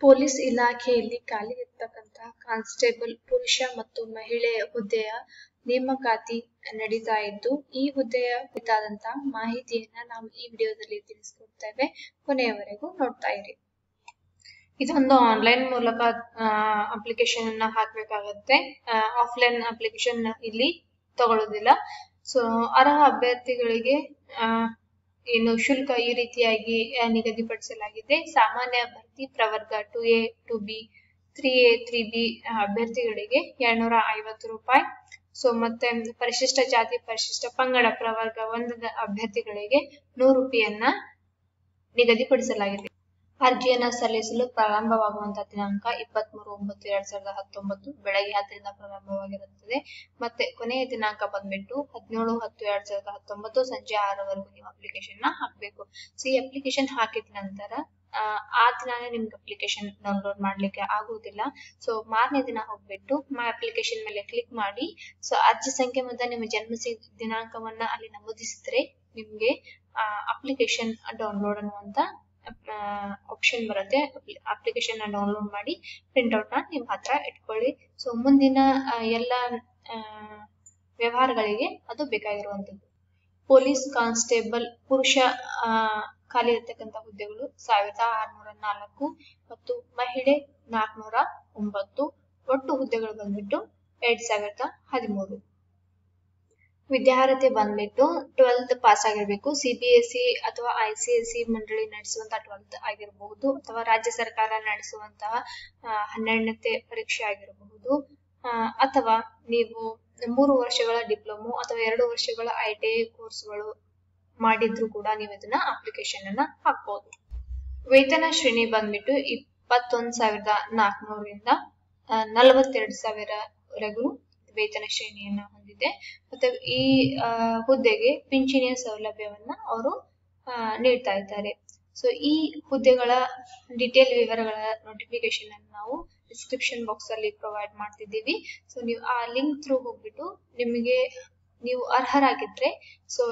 Police ಇಲಾಖೆಯಲ್ಲಿ ಖಾಲಿ ಇರ್ತಕ್ಕಂತಹ ಕಾನ್ಸ್ಟೇಬಲ್ ಪುರುಷ ಮತ್ತು ಮಹಿಳೆಯ ಹುದ್ದೆಯ ನೇಮಕಾತಿ ನಡೀತಾ ಇದ್ದು, ಈ ಹುದ್ದೆಯ ಕುರಿತಾದಂತಹ ಮಾಹಿತಿಯನ್ನ ನಾವು ಈ ವಿಡಿಯೋದಲ್ಲಿ ತಿಳಿಸ್ಕೊಡ್ತೇವೆ. ಕೊನೆಯವರೆಗೂ ನೋಡ್ತಾ ಇರಿ. ಇದೊಂದು ಆನ್ಲೈನ್ ಮೂಲಕ ಅಪ್ಲಿಕೇಶನ್ ಅನ್ನ ಹಾಕ್ಬೇಕಾಗತ್ತೆ. ಆಫ್ಲೈನ್ ಅಪ್ಲಿಕೇಶನ್ ಇಲ್ಲಿ ತಗೊಳ್ಳೋದಿಲ್ಲ ಸೊ ಅರ್ಹ ಅಭ್ಯರ್ಥಿಗಳಿಗೆ ಏನು ಶುಲ್ಕ ಈ ರೀತಿಯಾಗಿ ನಿಗದಿಪಡಿಸಲಾಗಿದೆ. ಸಾಮಾನ್ಯ ಭರ್ತಿ ಪ್ರವರ್ಗ two A two B three A three B ಅಭ್ಯರ್ಥಿಗಳಿಗೆ ಎರಡ್ನೂರ ಐವತ್ತು ರೂಪಾಯಿ. ಸೊ ಮತ್ತೆ ಪರಿಶಿಷ್ಟ ಜಾತಿ, ಪರಿಶಿಷ್ಟ ಪಂಗಡ ಪ್ರವರ್ಗ ಒಂದ ಅಭ್ಯರ್ಥಿಗಳಿಗೆ ನೂರು ರೂಪಾಯಿಯನ್ನ ನಿಗದಿಪಡಿಸಲಾಗಿದೆ. ಅರ್ಜಿಯನ್ನ ಸಲ್ಲಿಸಲು ಪ್ರಾರಂಭವಾಗುವಂತಹ ದಿನಾಂಕ ಇಪ್ಪತ್ಮೂರು ಒಂಬತ್ತು ಎರಡ್ ಸಾವಿರದ ಹತ್ತೊಂಬತ್ತು ಬೆಳಗ್ಗೆ ಹತ್ತರಿಂದ ಪ್ರಾರಂಭವಾಗಿರುತ್ತದೆ. ಮತ್ತೆ ಕೊನೆಯ ದಿನಾಂಕ ಬಂದ್ಬಿಟ್ಟು ಹದಿನೇಳು ಹತ್ತು ಎರಡ್ ಸಾವಿರದ ಹತ್ತೊಂಬತ್ತು ಸಂಜೆ ಆರವರೆಗೂ ನೀವು ಅಪ್ಲಿಕೇಶನ್ನ ಹಾಕ್ಬೇಕು. ಸೊ ಈ ಅಪ್ಲಿಕೇಶನ್ ಹಾಕಿದ ನಂತರ ಆ, ದಿನಾನೇ ನಿಮ್ಗೆ ಅಪ್ಲಿಕೇಶನ್ ಡೌನ್ಲೋಡ್ ಮಾಡ್ಲಿಕ್ಕೆ ಆಗುವುದಿಲ್ಲ. ಸೊ ಮಾರನೇ ದಿನ ಹೋಗ್ಬಿಟ್ಟು ಮೈ ಅಪ್ಲಿಕೇಶನ್ ಮೇಲೆ ಕ್ಲಿಕ್ ಮಾಡಿ ಸೊ ಅರ್ಜಿ ಸಂಖ್ಯೆ ಮತ್ತು ನಿಮ್ಮ ಜನ್ಮ ದಿನಾಂಕವನ್ನ ಅಲ್ಲಿ ನಮೂದಿಸಿದ್ರೆ ನಿಮ್ಗೆ ಅಪ್ಲಿಕೇಶನ್ ಡೌನ್ಲೋಡ್ ಅನ್ನುವಂತ ಆಪ್ಷನ್ ಬರುತ್ತೆ. ಅಪ್ಲಿಕೇಶನ್ನ ಡೌನ್ಲೋಡ್ ಮಾಡಿ ಪ್ರಿಂಟ್ಔಟ್ನ ನಿಮ್ ಹತ್ರ ಇಟ್ಕೊಳ್ಳಿ. ಸೊ ಮುಂದಿನ ಎಲ್ಲ ವ್ಯವಹಾರಗಳಿಗೆ ಅದು ಬೇಕಾಗಿರುವಂತದ್ದು ಪೊಲೀಸ್, ಕಾನ್ಸ್ಟೇಬಲ್, ಪುರುಷ ಖಾಲಿ ಇರತಕ್ಕಂತ ಹುದ್ದೆಗಳು ಸಾವಿರದ ಆರ್ನೂರ ನಾಲ್ಕು ಮತ್ತು ಮಹಿಳೆ ನಾಲ್ಕನೂರ ಒಂಬತ್ತು. ಒಟ್ಟು ಹುದ್ದೆಗಳು ಬಂದ್ಬಿಟ್ಟು ಎರಡ್ ಸಾವಿರದ ಹದಿಮೂರು. ವಿದ್ಯಾರ್ಹತೆ ಬಂದ್ಬಿಟ್ಟು ಟ್ವೆಲ್ತ್ ಪಾಸ್ ಆಗಿರ್ಬೇಕು ಸಿಬಿಎಸ್ಇ ಅಥವಾ ಐಸಿಎಸ್ಇ ಮಂಡಳಿ ನಡೆಸುವಂತಹ ಟ್ವೆಲ್ತ್ ಆಗಿರಬಹುದು ಅಥವಾ ರಾಜ್ಯ ಸರ್ಕಾರ ನಡೆಸುವಂತಹ ಹನ್ನೆರಡನೇ ಪರೀಕ್ಷೆ ಆಗಿರಬಹುದು. ಅಥವಾ ನೀವು ಮೂರು ವರ್ಷಗಳ ಡಿಪ್ಲೊಮೊ ಅಥವಾ ಎರಡು ವರ್ಷಗಳ ಐ ಟಿ ಐ ಕೋರ್ಸ್ಗಳು ಮಾಡಿದ್ರು ಕೂಡ ನೀವು ಇದನ್ನ ಅಪ್ಲಿಕೇಶನ್ ಅನ್ನ ಹಾಕ್ಬಹುದು ವೇತನ ಶ್ರೇಣಿ ಬಂದ್ಬಿಟ್ಟು ಇಪ್ಪತ್ತೊಂದು ಸಾವಿರದ ನಾಲ್ಕನೂರಿಂದ ನಲವತ್ತೆರಡು ಸಾವಿರವರೆಗೂ ವೇತನ ಶ್ರೇಣಿಯನ್ನ ಹೊಂದಿದೆ. ಮತ್ತೆ ಈ ಹುದ್ದೆಗೆ ಪಿಂಚಣಿಯ ಸೌಲಭ್ಯವನ್ನ ಅವರು ನೀಡ್ತಾ ಇದ್ದಾರೆ. ಸೊ ಈ ಹುದ್ದೆಗಳ ಡಿಟೇಲ್ ವಿವರಗಳ ನೋಟಿಫಿಕೇಶನ್ ಅನ್ನು ನಾವು ಡಿಸ್ಕ್ರಿಪ್ಷನ್ ಬಾಕ್ಸ್ ಅಲ್ಲಿ ಪ್ರೊವೈಡ್ ಮಾಡ್ತಿದ್ದೀವಿ. ಸೊ ನೀವು ಆ ಲಿಂಕ್ ಥ್ರೂ ಹೋಗ್ಬಿಟ್ಟು ನಿಮಗೆ ನೀವು ಅರ್ಹರಾಗಿದ್ರೆ ಸೊ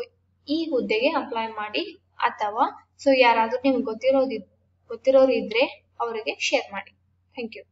ಈ ಹುದ್ದೆಗೆ ಅಪ್ಲೈ ಮಾಡಿ ಅಥವಾ ಸೊ ಯಾರಾದ್ರೂ ನಿಮ್ಗೆ ಗೊತ್ತಿರೋದಿ ಗೊತ್ತಿರೋರು ಇದ್ರೆ ಅವರಿಗೆ ಶೇರ್ ಮಾಡಿ. Thank you